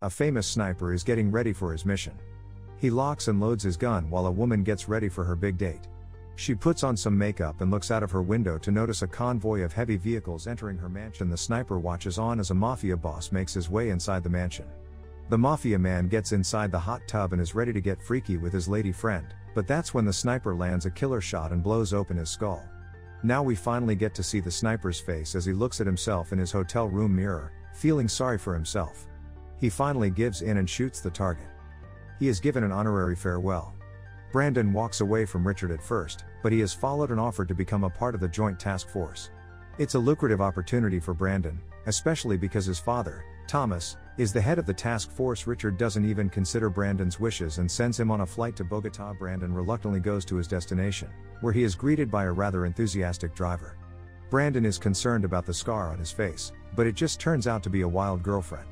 A famous sniper is getting ready for his mission. He locks and loads his gun while a woman gets ready for her big date. She puts on some makeup and looks out of her window to notice a convoy of heavy vehicles entering her mansion. The sniper watches on as a mafia boss makes his way inside the mansion. The mafia man gets inside the hot tub and is ready to get freaky with his lady friend, but that's when the sniper lands a killer shot and blows open his skull. Now we finally get to see the sniper's face as he looks at himself in his hotel room mirror, feeling sorry for himself. He finally gives in and shoots the target. He is given an honorary farewell. Brandon walks away from Richard at first, but he is followed and offered to become a part of the joint task force. It's a lucrative opportunity for Brandon, especially because his father, Thomas, is the head of the task force. Richard doesn't even consider Brandon's wishes and sends him on a flight to Bogota. Brandon reluctantly goes to his destination, where he is greeted by a rather enthusiastic driver. Brandon is concerned about the scar on his face, but it just turns out to be a wild girlfriend.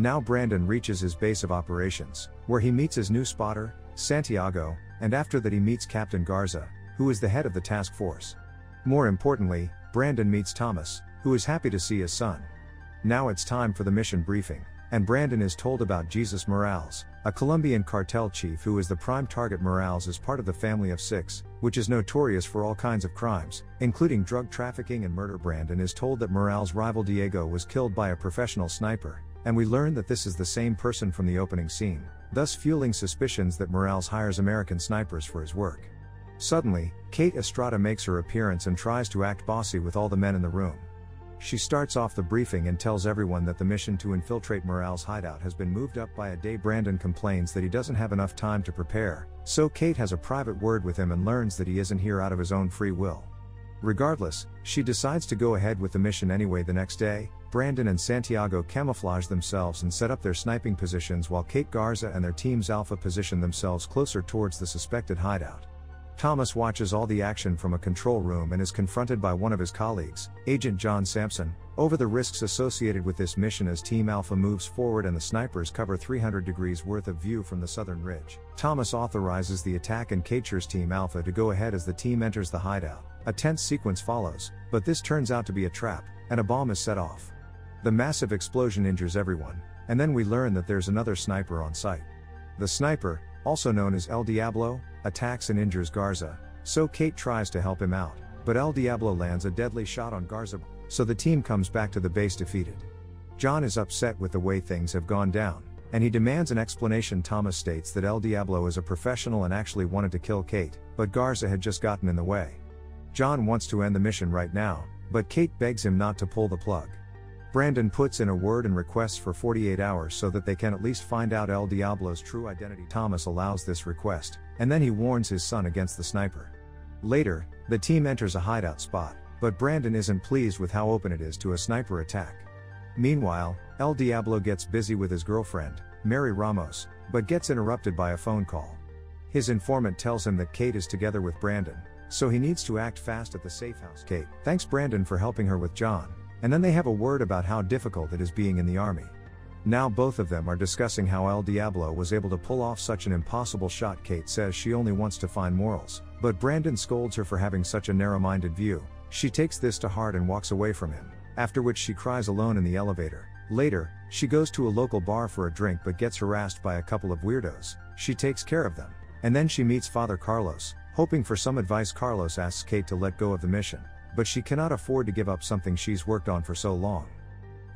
Now Brandon reaches his base of operations, where he meets his new spotter, Santiago, and after that he meets Captain Garza, who is the head of the task force. More importantly, Brandon meets Thomas, who is happy to see his son. Now it's time for the mission briefing, and Brandon is told about Jesus Morales, a Colombian cartel chief who is the prime target. Morales is part of the family of six, which is notorious for all kinds of crimes, including drug trafficking and murder. Brandon is told that Morales' rival Diego was killed by a professional sniper, and we learn that this is the same person from the opening scene, thus fueling suspicions that Morales hires American snipers for his work. Suddenly, Kate Estrada makes her appearance and tries to act bossy with all the men in the room. She starts off the briefing and tells everyone that the mission to infiltrate Morales' hideout has been moved up by a day. Brandon complains that he doesn't have enough time to prepare, so Kate has a private word with him and learns that he isn't here out of his own free will. Regardless, she decides to go ahead with the mission anyway the next day, Brandon and Santiago camouflage themselves and set up their sniping positions while Kate Garza and their team's Alpha position themselves closer towards the suspected hideout. Thomas watches all the action from a control room and is confronted by one of his colleagues, Agent John Sampson, over the risks associated with this mission as Team Alpha moves forward and the snipers cover 300 degrees worth of view from the southern ridge. Thomas authorizes the attack and captures Team Alpha to go ahead as the team enters the hideout. A tense sequence follows, but this turns out to be a trap, and a bomb is set off. The massive explosion injures everyone, and then we learn that there's another sniper on site. The sniper, also known as El Diablo, attacks and injures Garza, so Kate tries to help him out, but El Diablo lands a deadly shot on Garza, so the team comes back to the base defeated. John is upset with the way things have gone down, and he demands an explanation. Thomas states that El Diablo is a professional and actually wanted to kill Kate, but Garza had just gotten in the way. John wants to end the mission right now, but Kate begs him not to pull the plug. Brandon puts in a word and requests for 48 hours so that they can at least find out El Diablo's true identity. Thomas allows this request, and then he warns his son against the sniper. Later, the team enters a hideout spot, but Brandon isn't pleased with how open it is to a sniper attack. Meanwhile, El Diablo gets busy with his girlfriend, Mary Ramos, but gets interrupted by a phone call. His informant tells him that Kate is together with Brandon, so he needs to act fast at the safe house. Kate thanks Brandon for helping her with John, and then they have a word about how difficult it is being in the army. Now both of them are discussing how El Diablo was able to pull off such an impossible shot. Kate says she only wants to find Morales, but Brandon scolds her for having such a narrow minded view. She takes this to heart and walks away from him, after which she cries alone in the elevator. Later, she goes to a local bar for a drink but gets harassed by a couple of weirdos. She takes care of them. And then she meets Father Carlos, hoping for some advice. Carlos asks Kate to let go of the mission but she cannot afford to give up something she's worked on for so long.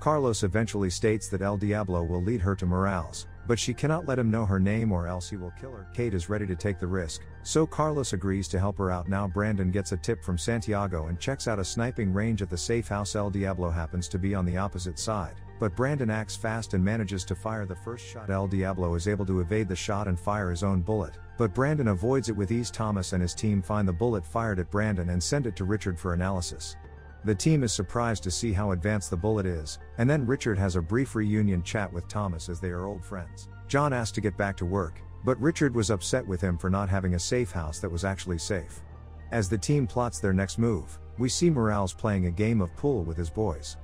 Carlos eventually states that El Diablo will lead her to Morales, but she cannot let him know her name or else he will kill her. Kate is ready to take the risk, so Carlos agrees to help her out. Now Brandon gets a tip from Santiago and checks out a sniping range at the safe house. El Diablo happens to be on the opposite side, but Brandon acts fast and manages to fire the first shot. El Diablo is able to evade the shot and fire his own bullet, but Brandon avoids it with ease. Thomas and his team find the bullet fired at Brandon and send it to Richard for analysis. The team is surprised to see how advanced the bullet is, and then Richard has a brief reunion chat with Thomas as they are old friends. John asks to get back to work, but Richard was upset with him for not having a safe house that was actually safe. As the team plots their next move, we see Morales playing a game of pool with his boys.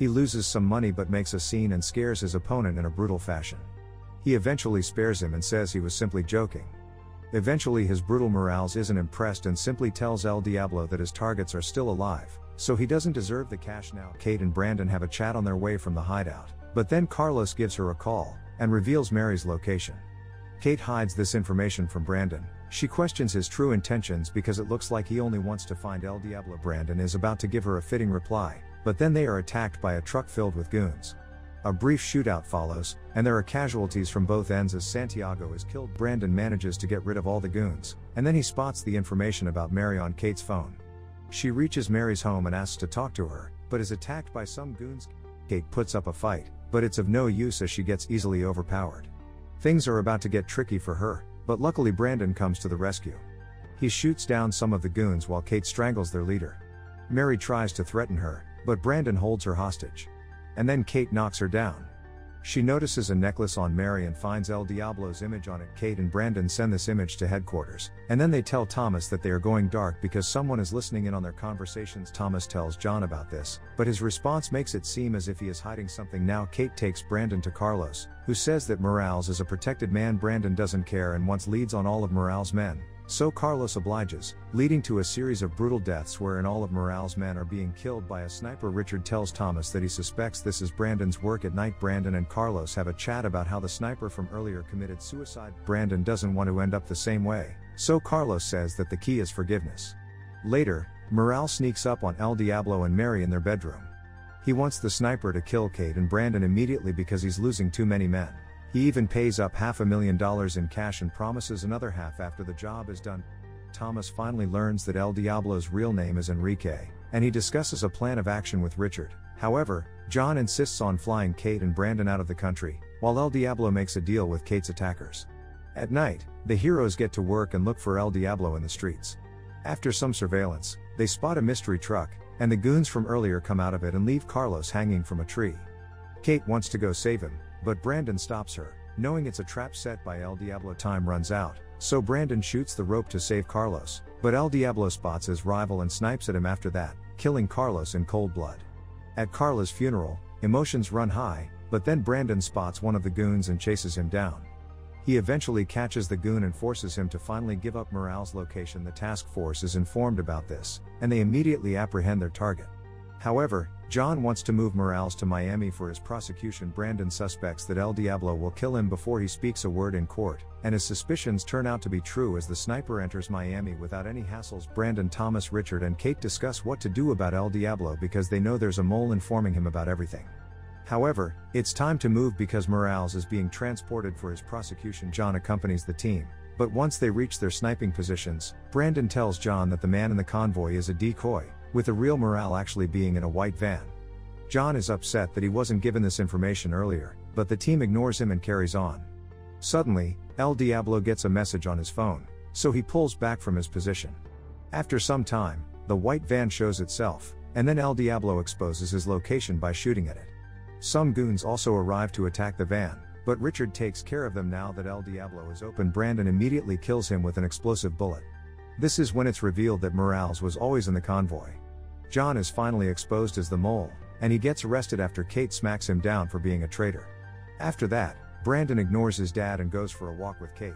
He loses some money but makes a scene and scares his opponent in a brutal fashion. He eventually spares him and says he was simply joking. Eventually, his brutal Morales isn't impressed and simply tells El Diablo that his targets are still alive, so he doesn't deserve the cash now. Kate and Brandon have a chat on their way from the hideout, but then Carlos gives her a call, and reveals Mary's location. Kate hides this information from Brandon. She questions his true intentions because it looks like he only wants to find El Diablo. Brandon is about to give her a fitting reply, but then they are attacked by a truck filled with goons. A brief shootout follows, and there are casualties from both ends as Santiago is killed. Brandon manages to get rid of all the goons, and then he spots the information about Mary on Kate's phone. She reaches Mary's home and asks to talk to her, but is attacked by some goons. Kate puts up a fight, but it's of no use as she gets easily overpowered. Things are about to get tricky for her, but luckily Brandon comes to the rescue. He shoots down some of the goons while Kate strangles their leader. Mary tries to threaten her, but Brandon holds her hostage. And then Kate knocks her down. She notices a necklace on Mary and finds El Diablo's image on it. Kate and Brandon send this image to headquarters, and then they tell Thomas that they are going dark because someone is listening in on their conversations. Thomas tells John about this, but his response makes it seem as if he is hiding something. Now Kate takes Brandon to Carlos, who says that Morales is a protected man. Brandon doesn't care and wants leads on all of Morales' men, so Carlos obliges, leading to a series of brutal deaths wherein all of Morales' men are being killed by a sniper. Richard tells Thomas that he suspects this is Brandon's work at night. Brandon and Carlos have a chat about how the sniper from earlier committed suicide. Brandon doesn't want to end up the same way, so Carlos says that the key is forgiveness. Later, Morales sneaks up on El Diablo and Mary in their bedroom. He wants the sniper to kill Kate and Brandon immediately because he's losing too many men. He even pays up half a million dollars in cash and promises another half after the job is done. Thomas finally learns that El Diablo's real name is Enrique, and he discusses a plan of action with Richard. However, John insists on flying Kate and Brandon out of the country, while El Diablo makes a deal with Kate's attackers. At night, the heroes get to work and look for El Diablo in the streets. After some surveillance, they spot a mystery truck, and the goons from earlier come out of it and leave Carlos hanging from a tree. Kate wants to go save him, but Brandon stops her, knowing it's a trap set by El Diablo. Time runs out, so Brandon shoots the rope to save Carlos, but El Diablo spots his rival and snipes at him after that, killing Carlos in cold blood. At Carlos' funeral, emotions run high, but then Brandon spots one of the goons and chases him down. He eventually catches the goon and forces him to finally give up Morales' location. The task force is informed about this, and they immediately apprehend their target. However, John wants to move Morales to Miami for his prosecution. Brandon suspects that El Diablo will kill him before he speaks a word in court, and his suspicions turn out to be true as the sniper enters Miami without any hassles. Brandon, Thomas, Richard, and Kate discuss what to do about El Diablo because they know there's a mole informing him about everything. However, it's time to move because Morales is being transported for his prosecution. John accompanies the team, but once they reach their sniping positions, Brandon tells John that the man in the convoy is a decoy, with the real Morale actually being in a white van. John is upset that he wasn't given this information earlier, but the team ignores him and carries on. Suddenly, El Diablo gets a message on his phone, so he pulls back from his position. After some time, the white van shows itself, and then El Diablo exposes his location by shooting at it. Some goons also arrive to attack the van, but Richard takes care of them now that El Diablo is open. Brandon immediately kills him with an explosive bullet. This is when it's revealed that Morales was always in the convoy. John is finally exposed as the mole, and he gets arrested after Kate smacks him down for being a traitor. After that, Brandon ignores his dad and goes for a walk with Kate.